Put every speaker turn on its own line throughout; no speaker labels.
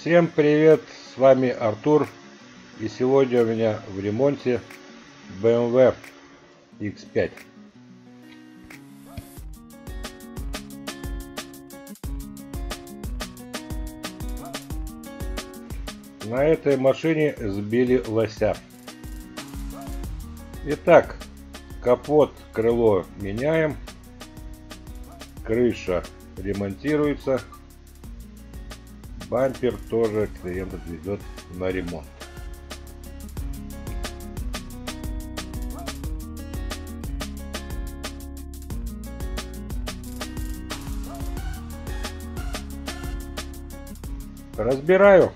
Всем привет, с вами Артур и сегодня у меня в ремонте BMW X5. На этой машине сбили лося. Итак, капот, крыло меняем, крыша ремонтируется, бампер тоже клиент отвезет на ремонт. Разбираю.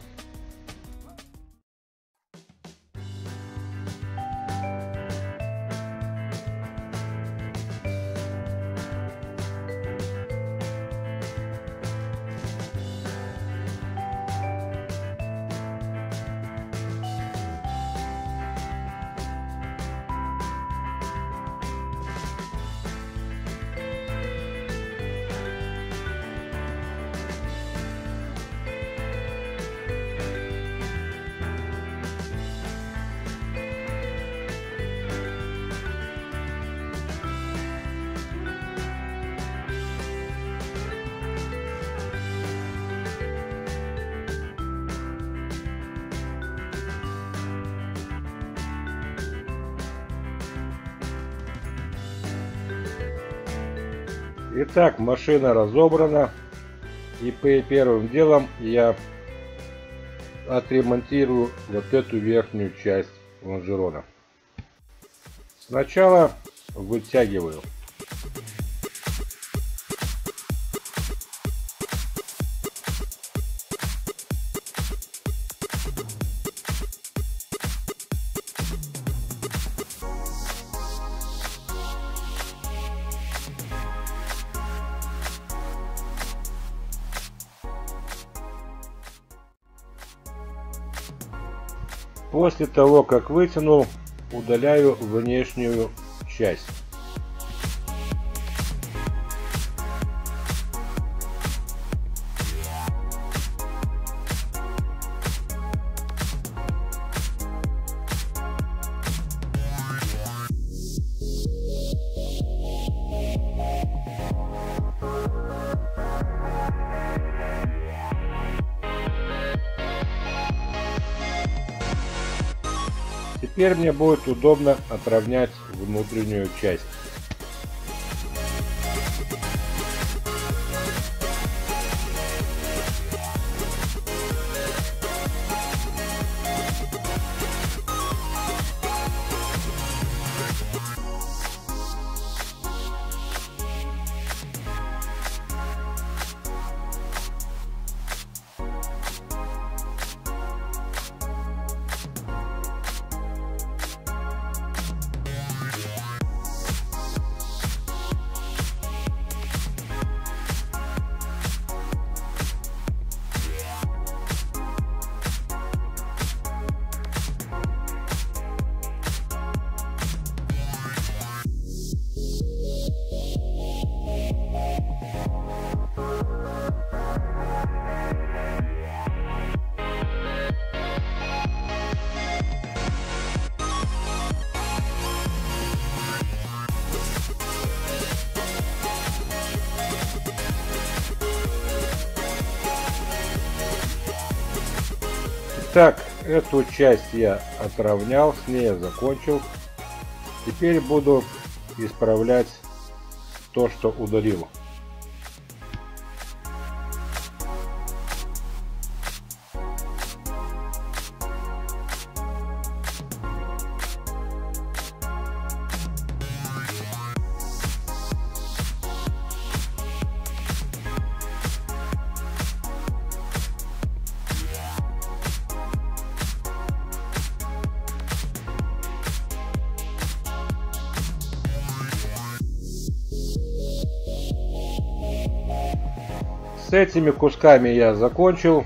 Итак, машина разобрана. И первым делом я отремонтирую вот эту верхнюю часть лонжерона. Сначала вытягиваю. После того, как вытянул, удаляю внешнюю часть. Теперь мне будет удобно отравнять внутреннюю часть. Так, эту часть я отравнял, с ней я закончил. Теперь буду исправлять то, что удалил. Этими кусками я закончил.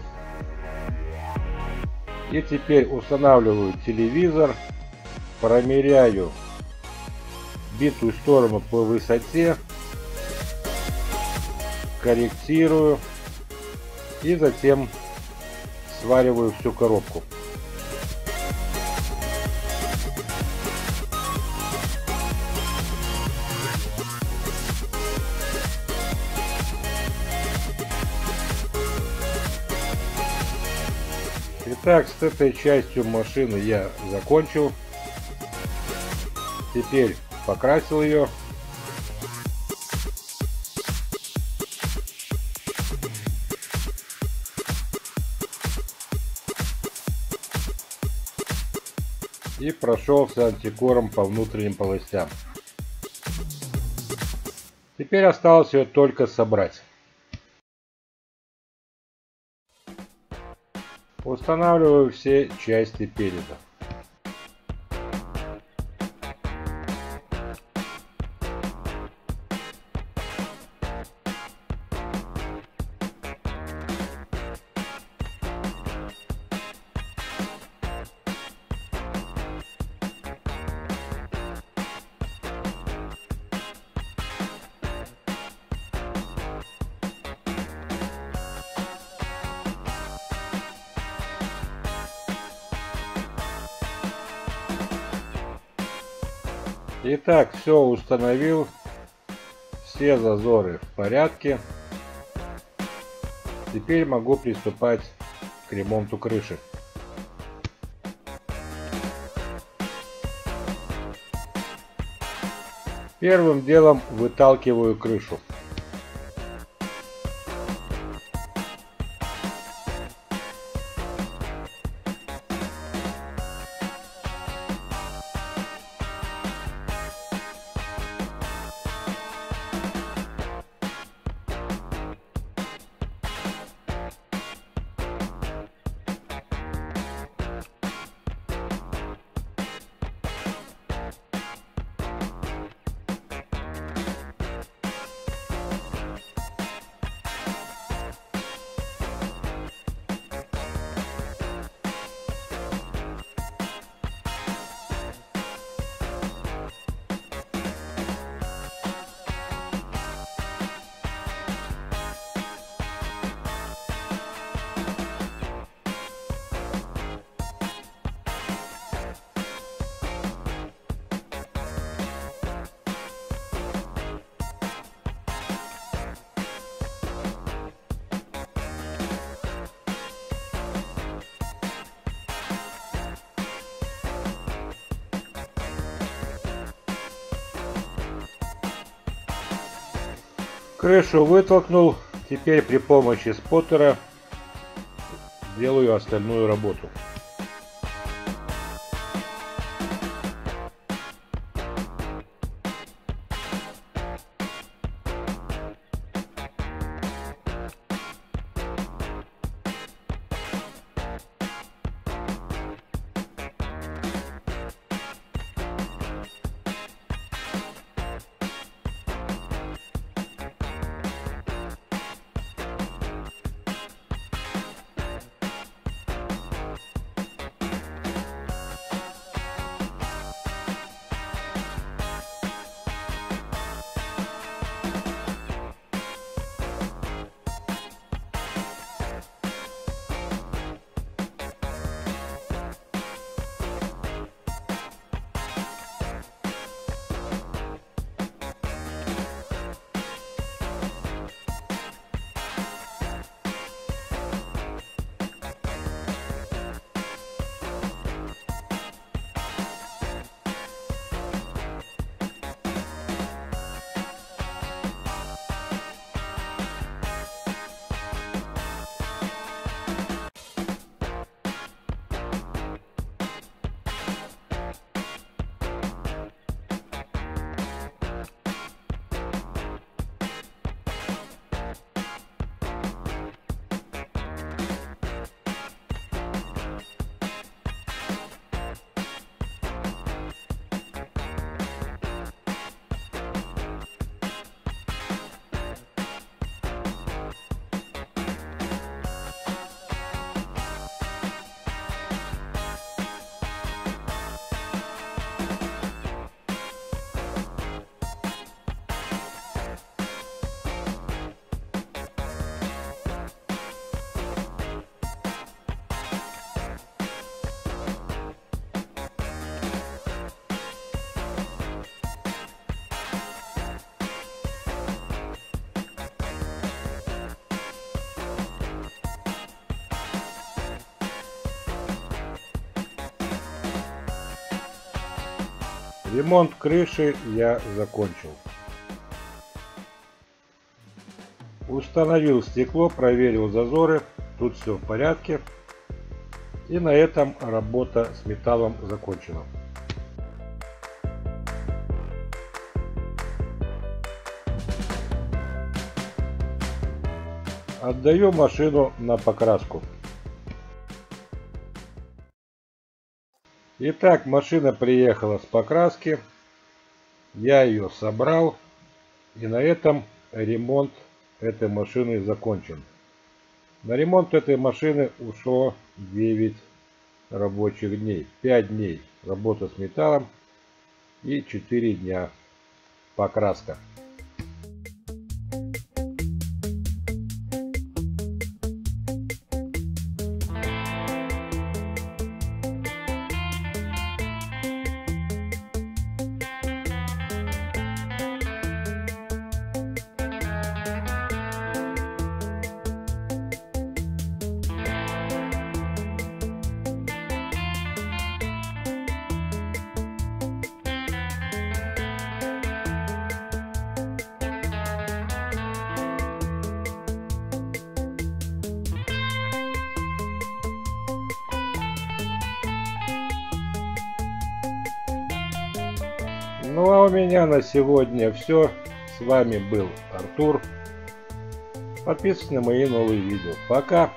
И теперь устанавливаю телевизор, промеряю битую сторону по высоте, корректирую и затем свариваю всю коробку. Итак, с этой частью машины я закончил. Теперь покрасил ее. И прошелся антикором по внутренним полостям. Теперь осталось ее только собрать. Устанавливаю все части переда. Итак, все установил. Все зазоры в порядке. Теперь могу приступать к ремонту крыши. Первым делом выталкиваю крышу. Крышу вытолкнул. Теперь при помощи споттера делаю остальную работу. Ремонт крыши я закончил. Установил стекло, проверил зазоры, тут все в порядке. И на этом работа с металлом закончена. Отдаю машину на покраску. Итак, машина приехала с покраски. Я ее собрал. И на этом ремонт этой машины закончен. На ремонт этой машины ушло 9 рабочих дней. 5 дней работа с металлом и 4 дня покраска. Ну а у меня на сегодня все. С вами был Артур. Подписывайтесь на мои новые видео. Пока!